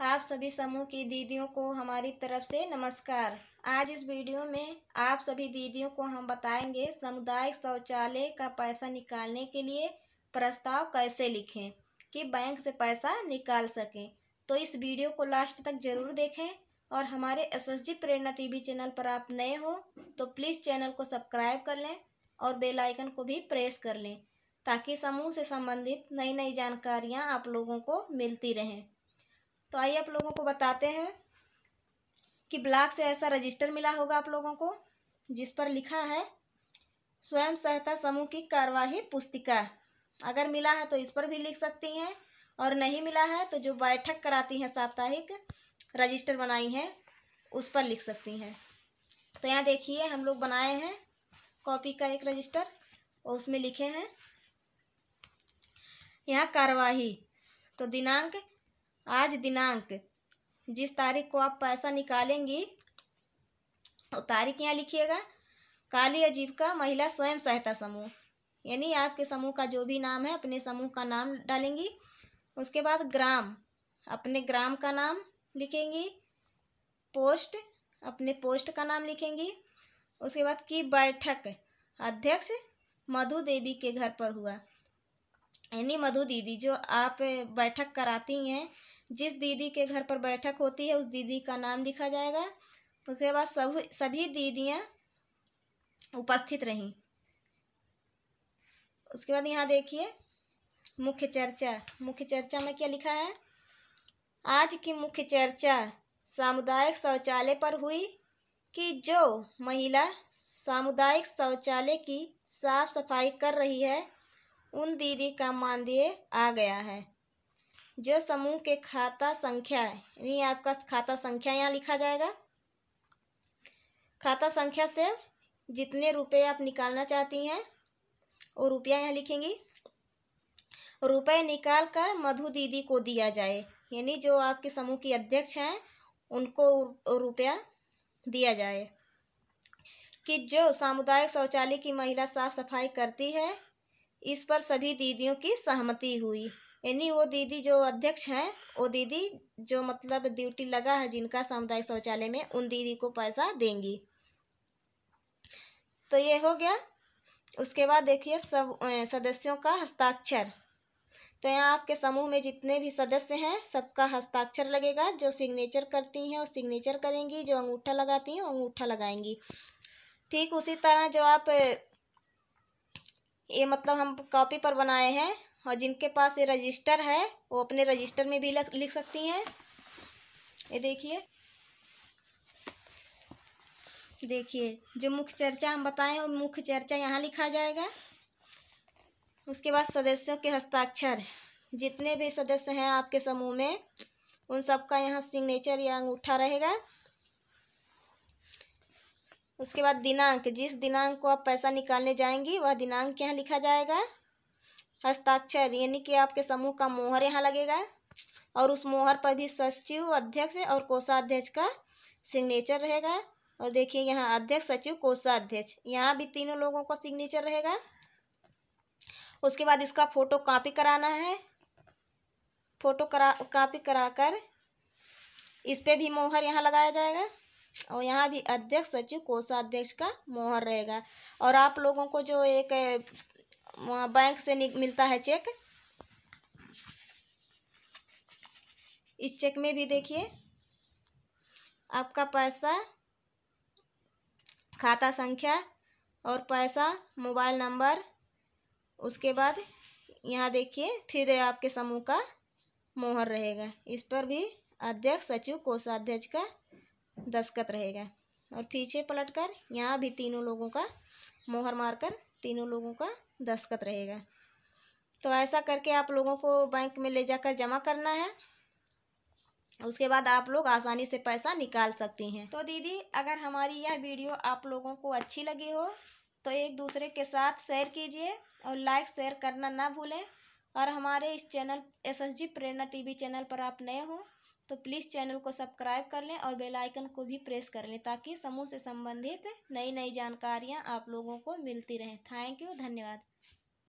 आप सभी समूह की दीदियों को हमारी तरफ़ से नमस्कार। आज इस वीडियो में आप सभी दीदियों को हम बताएँगे सामुदायिक शौचालय का पैसा निकालने के लिए प्रस्ताव कैसे लिखें कि बैंक से पैसा निकाल सकें। तो इस वीडियो को लास्ट तक ज़रूर देखें और हमारे S S G Prerna TV channel पर आप नए हो तो प्लीज़ चैनल को सब्सक्राइब कर लें और बेल आइकन को भी प्रेस कर लें ताकि समूह से संबंधित नई नई जानकारियाँ आप लोगों को मिलती रहें। तो आइए आप लोगों को बताते हैं कि ब्लॉक से ऐसा रजिस्टर मिला होगा आप लोगों को, जिस पर लिखा है, स्वयं सहायता समूह की कार्यवाही पुस्तिका। अगर मिला है तो इस पर भी लिख सकती हैं, और नहीं मिला है तो जो बैठक कराती हैं साप्ताहिक, रजिस्टर बनाई हैं, उस पर लिख सकती हैं। तो यहाँ देखिए, हम लोग बनाए हैं, कॉपी का एक रजिस्टर, और उसमें लिखे हैं, यहाँ कार्यवाही। तो दिनांक आज दिनांक। जिस तारीख को आप पैसा निकालेंगी, वो तारीख यहाँ लिखिएगा। काली आजीविका महिला स्वयं सहायता समूह। यानी आपके समूह का जो भी नाम है, अपने समूह का नाम डालेंगी। उसके बाद ग्राम। अपने ग्राम का नाम लिखेंगी। पोस्ट। अपने पोस्ट का नाम लिखेंगी। उसके बाद की बैठक। अध्यक्ष मधु देवी के घर पर हुआ। यानी मधु दीदी जो आप बैठक कराती हैं जिस दीदी के घर पर बैठक होती है, उस दीदी का नाम लिखा जाएगा। उसके बाद सब, सभी दीदियाँ उपस्थित रहीं। उसके बाद यहाँ देखिए, मुख्य चर्चा। मुख्य चर्चा में क्या लिखा है? आज की मुख्य चर्चा सामुदायिक शौचालय पर हुई कि जो महिला सामुदायिक शौचालय की साफ़ सफ़ाई कर रही है, उन दीदी का मानदेय आ गया है। जो समूह के खाता संख्या है, यानी आपका खाता संख्या यहाँ लिखा जाएगा। खाता संख्या से जितने रुपए आप निकालना चाहती हैं, वो रुपया यहाँ लिखेंगी। रुपए निकाल कर मधु दीदी को दिया जाए, यानी जो आपके समूह की अध्यक्ष हैं, उनको रुपया दिया जाए। कि जो सामुदायिक शौचालय की महिला साफ़ सफ़ाई करती है, इस पर सभी दीदियों की सहमति हुई। यानी वो दीदी जो अध्यक्ष हैं, वो दीदी जो मतलब ड्यूटी लगा है जिनका सामुदायिक शौचालय में, उन दीदी को पैसा देंगी। तो ये हो गया। उसके बाद देखिए सब सदस्यों का हस्ताक्षर। तो यहाँ आपके समूह में जितने भी सदस्य हैं, सबका हस्ताक्षर लगेगा। जो सिग्नेचर करती हैं, वो सिग्नेचर करेंगी। जो अंगूठा लगाती हैं अंगूठा लगाएँगी। ठीक उसी तरह जो आप, ये मतलब हम कॉपी पर बनाए हैं और जिनके पास ये रजिस्टर है, वो अपने रजिस्टर में भी लिख सकती हैं। ये देखिए। देखिए, जो मुख्य चर्चा हम बताएँ, वो मुख्य चर्चा यहाँ लिखा जाएगा। उसके बाद सदस्यों के हस्ताक्षर। जितने भी सदस्य हैं आपके समूह में, उन सबका यहाँ सिग्नेचर या अंगूठा रहेगा। उसके बाद दिनांक। जिस दिनांक को आप पैसा निकालने जाएँगी, वह दिनांक यहाँ लिखा जाएगा। हस्ताक्षर, यानी कि आपके समूह का मोहर यहाँ लगेगा। और उस मोहर पर भी सचिव अध्यक्ष और कोषाध्यक्ष का सिग्नेचर रहेगा। और देखिए यहाँ अध्यक्ष, सचिव, कोषाध्यक्ष, यहाँ भी तीनों लोगों का सिग्नेचर रहेगा। उसके बाद इसका फ़ोटो कॉपी कराना है। फ़ोटो करा कॉपी कराकर इस पर भी मोहर यहाँ लगाया जाएगा। और यहाँ भी अध्यक्ष, सचिव, कोषाध्यक्ष का मोहर रहेगा। और आप लोगों को जो एक बैंक से मिलता है चेक। इस चेक में भी देखिए, आपका पैसा, खाता संख्या और पैसा, मोबाइल नंबर, उसके बाद यहाँ देखिए, फिर आपके समूह का मोहर रहेगा। इस पर भी अध्यक्ष, सचिव, कोषाध्यक्ष का दस्खत रहेगा। और पीछे पलट कर यहाँ भी तीनों लोगों का मोहर मारकर तीनों लोगों का दस्तखत रहेगा। तो ऐसा करके आप लोगों को बैंक में ले जाकर जमा करना है। उसके बाद आप लोग आसानी से पैसा निकाल सकती हैं। तो दीदी, अगर हमारी यह वीडियो आप लोगों को अच्छी लगी हो तो एक दूसरे के साथ शेयर कीजिए और लाइक, शेयर करना ना भूलें। और हमारे इस channel S S G Prerna T V channel पर आप नए हो तो प्लीज़ चैनल को सब्सक्राइब कर लें और बेल आइकन को भी प्रेस कर लें ताकि समूह से संबंधित नई नई जानकारियाँ आप लोगों को मिलती रहें। थैंक यू धन्यवाद।